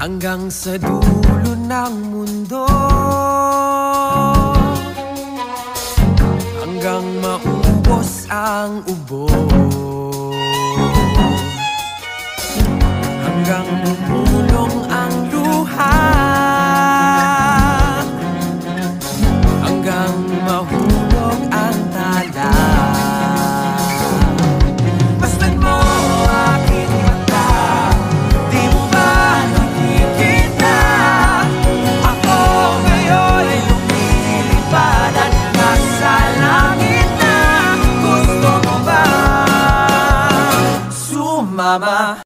Hanggang sa dulo ng mundo. Hanggang maubos ang ubo. Hanggang mama.